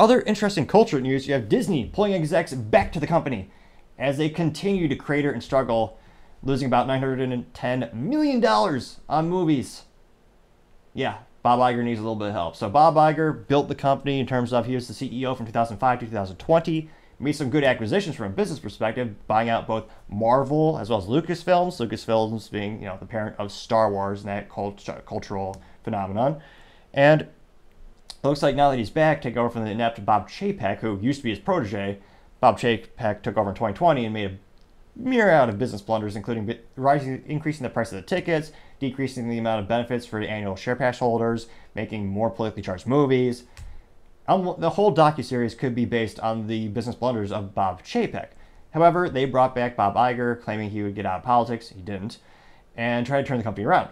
Other interesting culture news you have Disney pulling execs back to the company as they continue to crater and struggle, losing about $910 million on movies. Yeah, Bob Iger needs a little bit of help. So Bob Iger built the company in terms of he was the CEO from 2005 to 2020. Made some good acquisitions from a business perspective, buying out both Marvel as well as Lucasfilms. Lucasfilms being you know the parent of Star Wars and that cult- cultural phenomenon. And looks like now that he's back, take over from the inept Bob Chapek, who used to be his protege. Bob Chapek took over in 2020 and made a myriad of business blunders, including rising, increasing the price of the tickets, decreasing the amount of benefits for the annual share pass holders, making more politically charged movies. Um, the whole docu-series could be based on the business blunders of Bob Chapek. However, they brought back Bob Iger, claiming he would get out of politics. He didn't, and tried to turn the company around.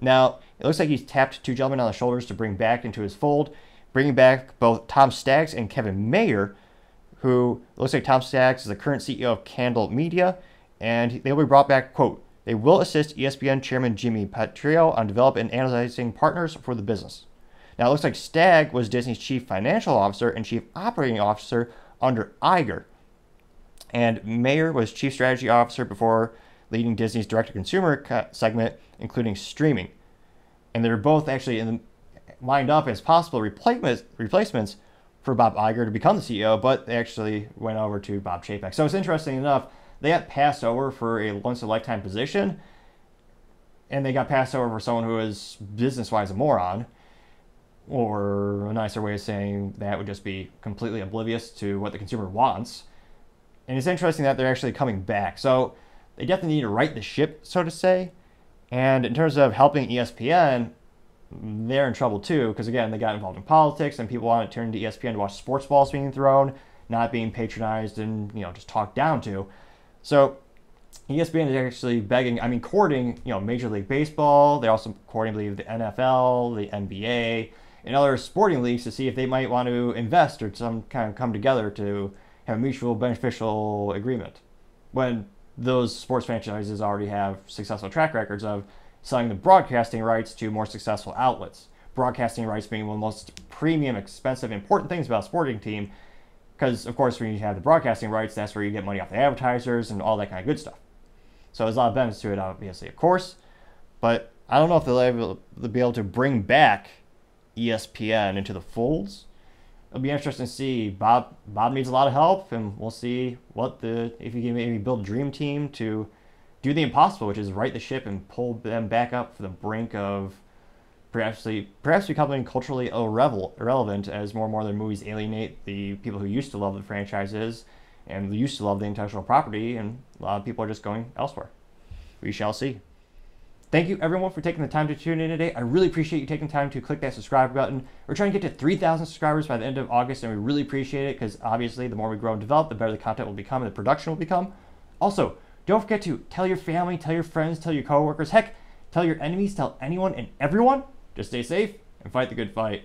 Now, it looks like he's tapped two gentlemen on the shoulders to bring back into his fold, bringing back both Tom Staggs and Kevin Mayer, who looks like Tom Staggs is the current CEO of Candle Media, and they will be brought back, quote, they will assist ESPN chairman Jimmy Pitaro on developing and analyzing partners for the business. Now it looks like Stagg was Disney's chief financial officer and chief operating officer under Iger. And Mayer was chief strategy officer before leading Disney's direct-to-consumer segment, including streaming. And they're both actually in, lined up as possible replacements, replacements for Bob Iger to become the CEO, but they actually went over to Bob Chapek. So it's interesting enough, they got passed over for a once in a lifetime position, and they got passed over for someone who is business wise a moron, or a nicer way of saying that would just be completely oblivious to what the consumer wants. And it's interesting that they're actually coming back. So they definitely need to right the ship, so to say. And in terms of helping ESPN, they're in trouble too because again they got involved in politics and people want to turn to ESPN to watch sports balls being thrown, not being patronized and you know just talked down to. So ESPN is actually begging, I mean, courting you know Major League Baseball. They're also courting, I believe, the NFL, the NBA, and other sporting leagues to see if they might want to invest or some kind of come together to have a mutual beneficial agreement. When those sports franchises already have successful track records of selling the broadcasting rights to more successful outlets. Broadcasting rights being one of the most premium, expensive, important things about a sporting team, because of course when you have the broadcasting rights, that's where you get money off the advertisers and all that kind of good stuff. So there's a lot of benefits to it, obviously, of course, but I don't know if they'll be able to bring back ESPN into the folds. It'll be interesting to see. Bob Bob needs a lot of help, and we'll see what the if you can maybe build a dream team to do the impossible, which is right the ship and pull them back up for the brink of perhaps perhaps becoming culturally irrelevant as more and more of their movies alienate the people who used to love the franchises and used to love the intellectual property, and a lot of people are just going elsewhere. We shall see. Thank you everyone for taking the time to tune in today. I really appreciate you taking the time to click that subscribe button. We're trying to get to 3,000 subscribers by the end of August, and we really appreciate it because obviously the more we grow and develop, the better the content will become and the production will become. Also, don't forget to tell your family, tell your friends, tell your coworkers, heck, tell your enemies, tell anyone and everyone. Just stay safe and fight the good fight.